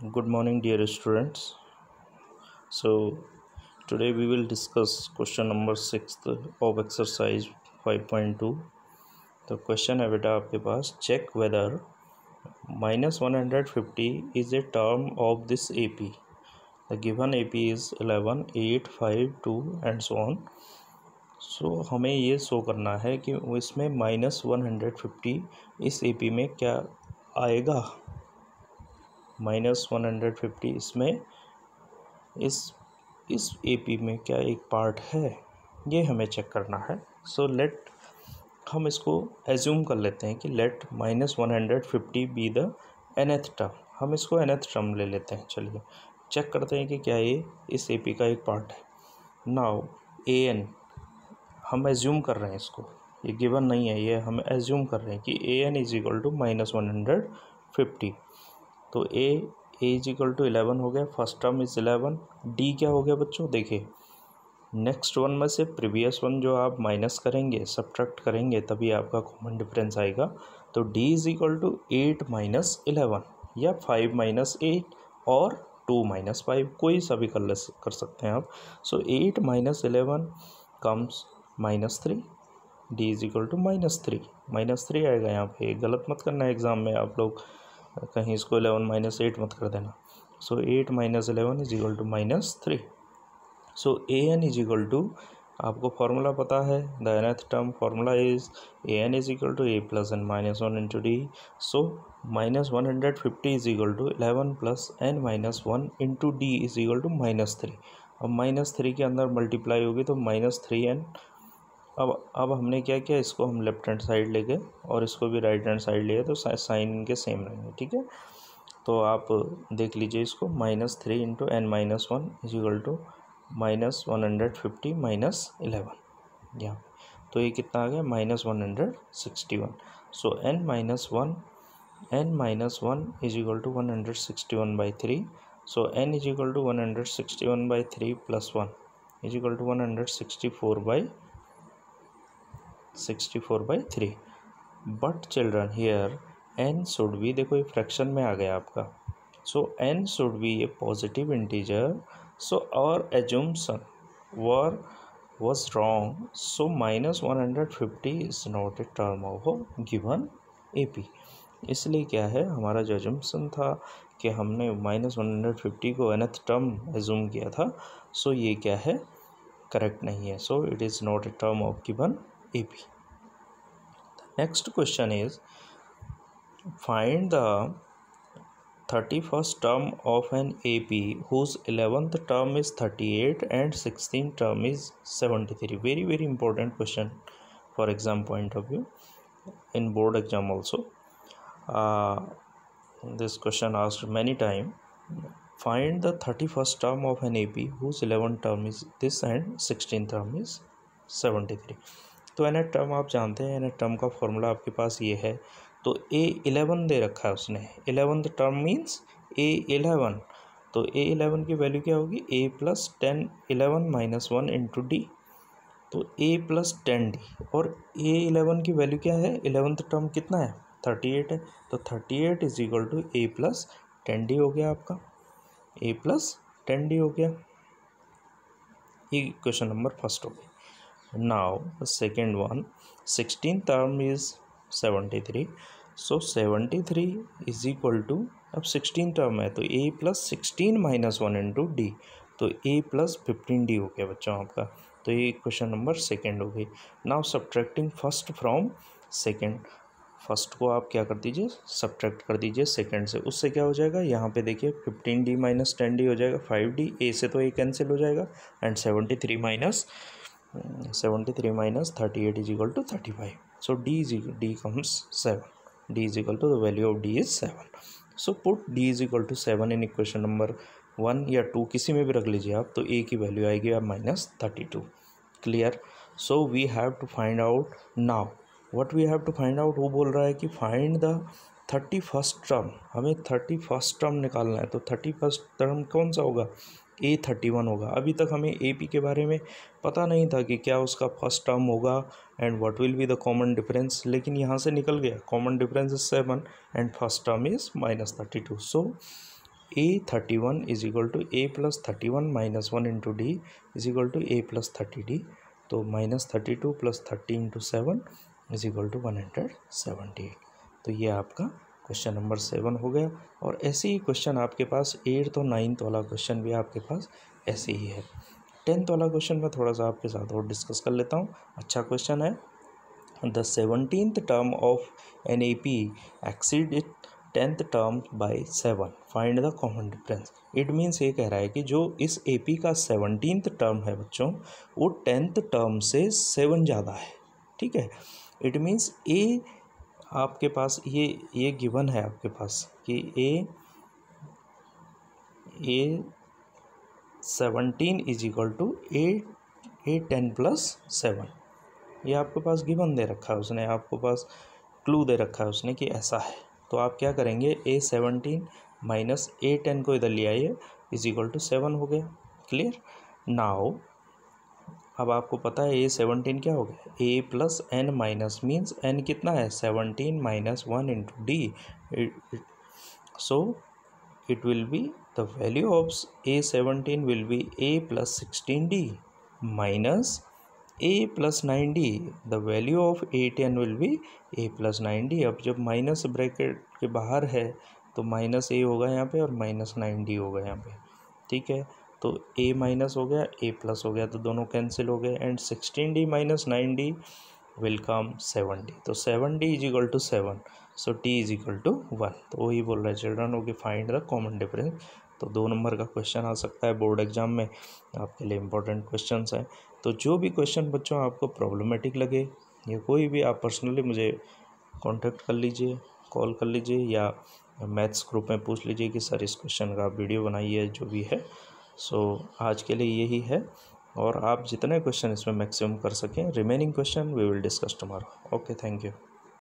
good morning, dear students. So, today we will discuss question number six of exercise 5.2 तो question है बेटा आपके पास check whether minus one hundred fifty is a term of this A P the given A P is eleven eight five two and so on so हमें ये show करना है कि इसमें माइनस वन हंड्रेड फिफ्टी इस A P में क्या आएगा। माइनस वन हंड्रेड फिफ्टी इसमें इस इस ए पी में क्या एक पार्ट है? ये हमें चेक करना है। सो so, लेट हम इसको एज्यूम कर लेते हैं कि let minus one hundred fifty be the nth term हम इसको एथ टर्म ले लेते हैं चलिए। चेक करते हैं कि क्या ये इस ए पी का एक पार्ट है। नाउ ए एन हम एज्यूम कर रहे हैं इसको। ये गिवन नहीं है ये हम एज्यूम कर रहे हैं कि a n is equal to minus one hundred fifty. तो a a is equal to eleven हो गया। First term is eleven d क्या हो गया बच्चों? देखिए। नेक्स्ट वन में से प्रीवियस वन जो आप माइनस करेंगे सब्ट्रैक्ट करेंगे, तभी आपका कॉमन डिफरेंस आएगा। तो d is equal to eight minus eleven या फाइव माइनस एट और टू माइनस फाइव कोई सा भी कर कर सकते हैं आप। So eight minus eleven comes minus three d is equal to minus three minus three आएगा यहाँ पे। गलत मत करना एग्ज़ाम में आप लोग। कहीं इसको एलेवन माइनस एट मत कर देना। So eight minus eleven is equal to minus three. So a n is equal to, आपको फार्मूला पता है, the nth term formula is a n is equal to a plus n minus one into d. So minus one hundred fifty is equal to eleven plus n minus one into d is equal to minus three. अब minus three के अंदर multiply होगी तो minus three N अब अब हमने क्या किया, इसको हम लेफ़्ट हैंड साइड ले गए और इसको भी राइट हैंड साइड लिए तो साइन इनके सेम रहेंगे, ठीक है? तो आप देख लीजिए इसको minus three into n minus one is equal to minus one hundred fifty minus eleven यहाँ तो ये कितना आ गया minus one hundred sixty one so n minus one n minus one is equal to one hundred sixty one by three so n is equal to one hundred sixty one by three plus one is equal to one hundred sixty four by sixty four by three but children here n should be देखो, ये fraction में आ गया आपका। So n should be a positive integer so और assumption were was wrong so minus one hundred fifty is not a term of given a p इसलिए क्या है? हमारा जो एजुमसन था कि हमने माइनस वन हंड्रेड फिफ्टी को एनथ टर्म एजूम किया था सो so ये क्या है? करेक्ट नहीं है. So it is not a term of given The next question is find the 31st term of an AP whose 11th term is 38 and 16th term is 73. Very very important question for exam point of view in board exam also. Uh, this question asked many time find the 31st term of an AP whose 11th term is this and 16th term is 73 तो N term आप जानते हैं N term का formula आपके पास ये है। तो ए eleven दे रखा है उसने। Eleven term means a eleven. तो ए इलेवन की वैल्यू क्या होगी? A plus ten eleven minus one into d. तो ए प्लस टेन डी। और ए इलेवन की वैल्यू क्या है? इलेवंथ टर्म कितना है? थर्टी एट है। तो thirty eight is equal to a plus ten d हो गया आपका। ए प्लस टेन डी हो गया। ये क्वेश्चन नंबर फ़र्स्ट हो गया। Now second one. 16 term is 73 so 73 is equal to, अब 16 टर्म है तो a plus sixteen minus one into d तो a प्लस फिफ्टीन डी हो गया बच्चों आपका। तो ये क्वेश्चन नंबर सेकेंड हो गई। Now subtracting first from second first को आप क्या कर दीजिए? सब्ट्रैक्ट कर दीजिए सेकेंड से। उससे क्या हो जाएगा? यहाँ पे देखिए fifteen d minus ten d हो जाएगा। फाइव डी ए से तो ए कैंसिल हो जाएगा। And seventy three minus 73 minus 38 is equal to 35 so d is d comes 7 d is equal to the value of d is 7 so put d is equal to 7 in equation number one या two किसी में भी रख लीजिए आप तो ए की value आएगी आप minus thirty two clear so we have to find out now what we have to find out वो बोल रहा है कि find the thirty first term, हमें थर्टी फ़र्स्ट टर्म निकालना है तो थर्टी फ़र्स्ट टर्म कौन सा होगा? ए थर्टी वन होगा। अभी तक हमें ए पी के बारे में पता नहीं था कि क्या उसका फ़र्स्ट टर्म होगा and what will be the common difference लेकिन यहाँ से निकल गया। Common difference is seven and first term is minus thirty two so a thirty one is equal to a plus thirty one minus one into d is equal to a plus thirty d तो minus thirty two plus thirty into seven is equal to one hundred seventy eight तो ये आपका question number seven हो गया। और ऐसे ही question आपके पास एट्थ और नाइन्थ वाला क्वेश्चन भी आपके पास ऐसे ही है। टेंथ वाला क्वेश्चन मैं थोड़ा सा आपके साथ और डिस्कस कर लेता हूँ। अच्छा क्वेश्चन है। The seventeenth term of an A P exceed it tenth term by seven find the common difference it means ये कह रहा है कि जो इस ए पी का सेवनटीन्थ टर्म है बच्चों, वो टेंथ टर्म से सेवन ज़्यादा है। ठीक है? इट मीन्स ए आपके पास, ये ये गिवन है आपके पास कि a a seventeen is equal to a a ten plus seven ये आपके पास गिवन दे रखा है उसने, आपके पास क्लू दे रखा है उसने कि ऐसा है। तो आप क्या करेंगे? A seventeen minus a ten को इधर ले आइए इज़ इक्वल टू सेवन हो गया। क्लियर नाउ अब आपको पता है ए सेवनटीन क्या हो गया a plus n minus means n कितना है? Seventeen minus one into d so it will be the value of a17 will be a plus 16d minus a plus 9d the value of a10 will be a plus 9d अब जब minus bracket के बाहर है तो minus ए होगा यहाँ पे और माइनस नाइन डी होगा यहाँ पे। ठीक है? तो a माइनस हो गया, a प्लस हो गया तो दोनों कैंसिल हो गए and sixteen d minus nine d will come seven d तो seven d is equal to seven so t is equal to one तो वही बोल रहा है children okay find the common difference तो दो नंबर का क्वेश्चन आ सकता है बोर्ड एग्ज़ाम में, आपके लिए इंपॉर्टेंट क्वेश्चन हैं. तो जो भी क्वेश्चन बच्चों, आपको प्रॉब्लमेटिक लगे, या कोई भी आप पर्सनली मुझे कॉन्टेक्ट कर लीजिए कॉल कर लीजिए, या मैथ्स ग्रुप में पूछ लीजिए कि सर इस क्वेश्चन का वीडियो बनाइए, जो भी है सो so, आज के लिए यही है और आप जितने क्वेश्चन इसमें मैक्सिमम कर सकें remaining question we will discuss tomorrow okay thank you